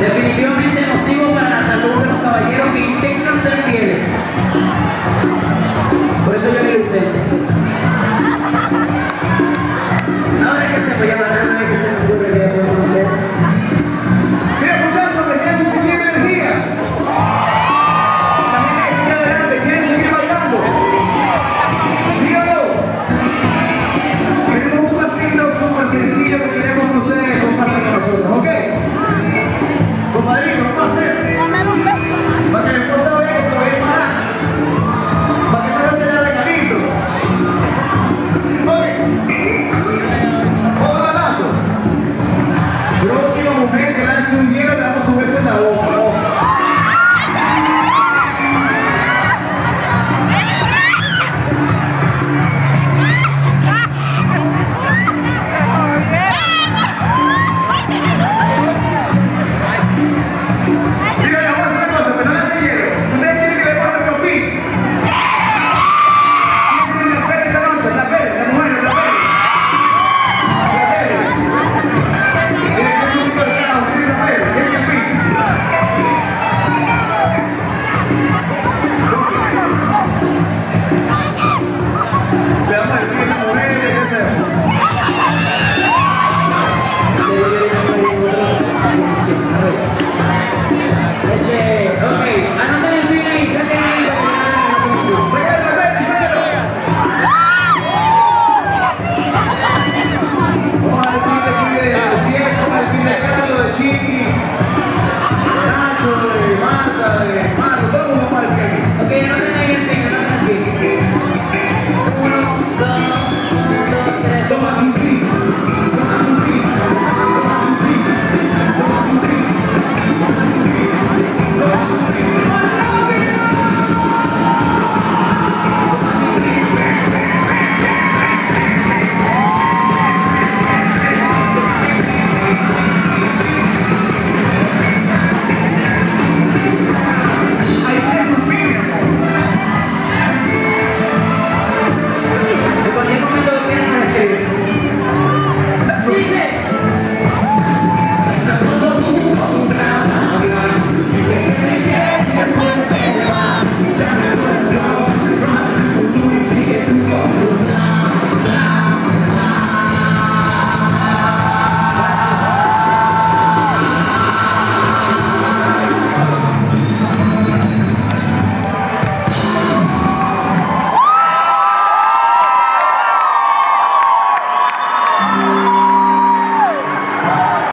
Definitivamente nocivo para la salud de los caballeros que intentan ser fieles. Por eso yo que lo.